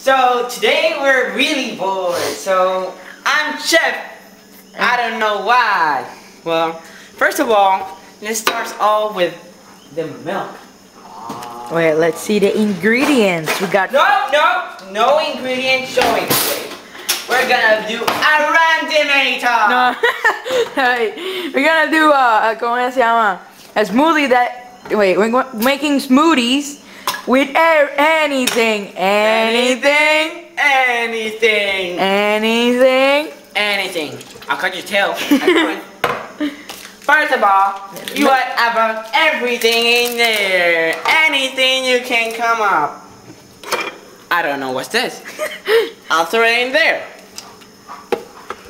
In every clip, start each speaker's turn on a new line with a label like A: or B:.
A: So today we're really bored. So I'm Chef. I don't know why. Well, first of all, this starts all with the milk. Ah.
B: Wait, let's see the ingredients. We got
A: No, no, no ingredients showing today. We're gonna do a randomator.
B: no. hey, we're gonna do a, a ¿cómo se llama? A smoothie that wait, we're making smoothies with a- anything, anything,
A: Anything.
B: anything.
A: Anything. I'll cut your tail. First of all, you got about everything in there. Anything you can come up. I don't know what's this. I'll throw it in there.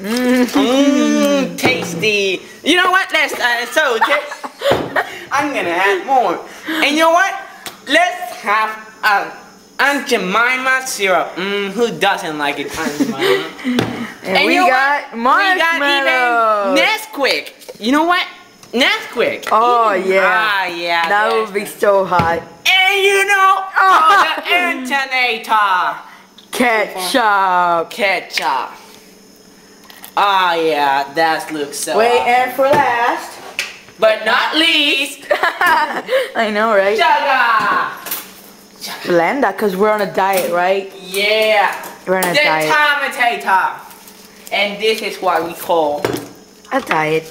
A: Mmm, tasty. You know what? Let's uh, so I'm gonna add more. And you know what? Let's have a Aunt Jemima syrup. Mmm, who doesn't like it, Aunt Jemima?
B: And, we
A: you know
B: got
A: what? We got even Nesquik. You know what? Nesquik.
B: Oh, yeah.
A: Ah, yeah.
B: that would be so hot.
A: And you know, oh, the Antonator.
B: Ketchup.
A: Ketchup. Ah, yeah, that looks so.
B: Wait,
A: awesome.
B: and for last,
A: but not least,
B: I know, right?
A: sugar.
B: Blender, cause we're on a diet, right?
A: Yeah.
B: We're on a
A: The
B: diet.
A: Tomato. And time. And this is what we call.
B: A diet.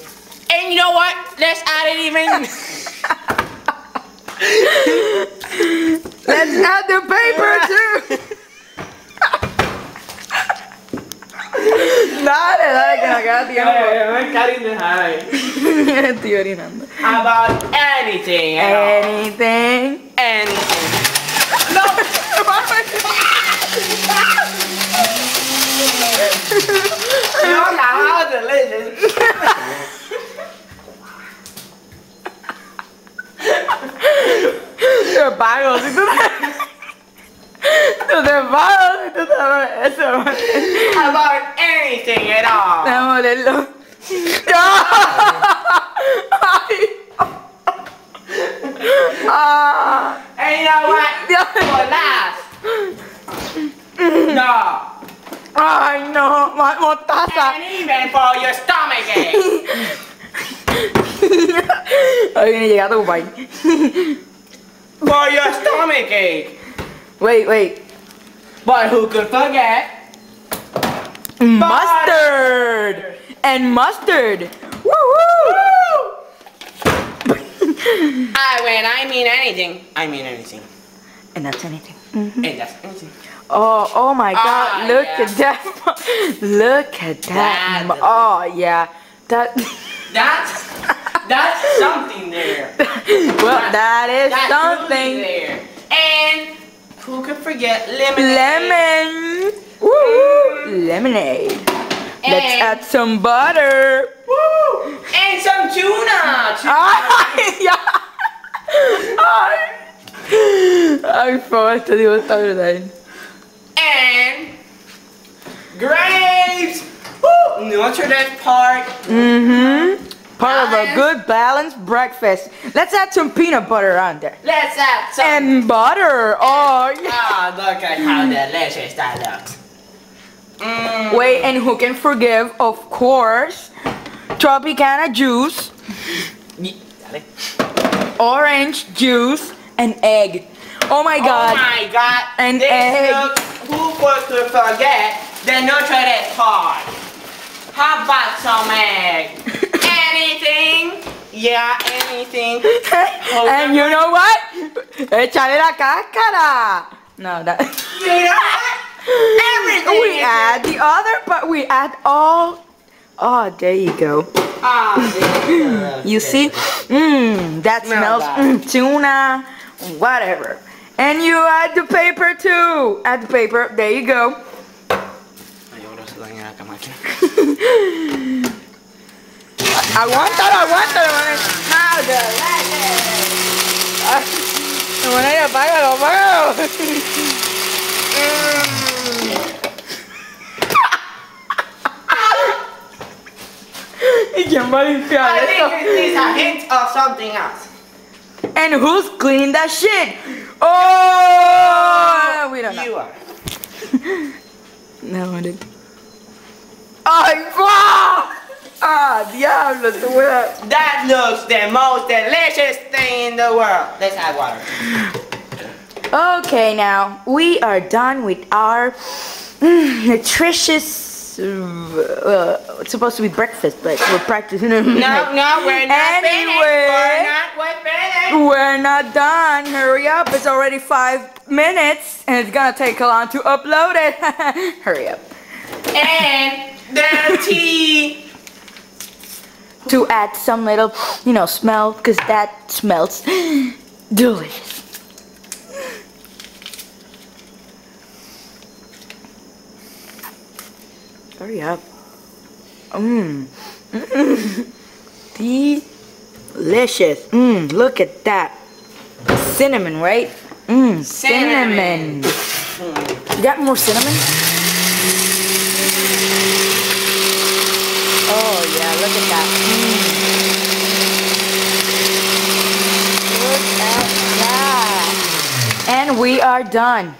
A: And you know what? Let's add it even.
B: Let's add the paper too. dale, dale, que la cara tiene. Estoy orinando.
A: About anything.
B: Anything.
A: Anything. No. no, how delicious.
B: Te pago si tú te... Yo te pago si tú te... Eso.
A: About anything at all
B: olerlo. Ay. Ah.
A: And you know what?
B: Dios.
A: For last. No.
B: Ay, no, mostaza.
A: And even for your stomach ache.
B: Ahí viene llega tu pai.
A: For your stomach ache.
B: Wait, wait.
A: But who could forget?
B: Mm, mustard and mustard. Woo woo.
A: I when I mean anything, I mean anything.
B: And that's anything.
A: And that's anything. Mm-hmm.
B: Oh, oh my God!
A: Ah,
B: look
A: yeah.
B: at that! Look at that!
A: That
B: Oh yeah, that.
A: That's that's something there.
B: well, that is
A: That's
B: something.
A: there. And who could forget lemonade?
B: Lemon. Woo! Lemonade. Let's add some butter.
A: Woo! And some tuna. Tu-
B: Ay, ya. Ay. Ay, por favor, este digo está brutal.
A: And grapes. Woo! Nurture that part.
B: Mm-hmm. Part of a good balanced breakfast. Let's add some peanut butter on there.
A: Let's add some.
B: And butter. Oh, yeah.
A: Ah, look at how delicious that looks. Mm.
B: Wait, and who can forgive, of course, Tropicana juice, orange juice, and egg. Oh my god.
A: Oh
B: god.
A: my god.
B: An
A: this
B: egg.
A: look- who could forget the Notre Dame part? How about some egg? anything? Yeah, anything.
B: and you know what? Échale la cáscara. No, that.
A: You? Everything.
B: we add the other, but we add all. Oh, there you go.
A: Ah, this
B: You see? Mmm, that
A: Smell
B: smells
A: that.
B: mm, tuna, whatever. And you add the paper too. Add the paper. There you go.
A: Ay, ahora se daña la máquina.
B: Aguántalo, aguántalo, man. How the Bueno, apágalo, apágalo. ¿Y quién va a limpiar
A: I think
B: esto?
A: it needs a hint of something else.
B: And who's cleaning that shit? Oh, we don't know.
A: You are.
B: no, I didn't. ¡Ay, va! ¡Ah, diablo! Te voy a...
A: That looks the most delicious thing in the world. Let's add water.
B: Okay, now we are done with our mm, nutritious. Uh, it's supposed to be breakfast, but we're practicing.
A: No, no, we're not
B: Anyway.
A: finished. We're not. We're
B: not done. Hurry up. It's already five minutes and it's gonna take a long to upload it. Hurry up.
A: And tea.
B: To add some little, you know, smell, because that smells delicious. Hurry up. Mmm. Delicious. Mmm, look at that. Cinnamon, right? Mmm, cinnamon.
A: Cinnamon.
B: You got more cinnamon? Oh yeah, look at that. Look at that. And we are done.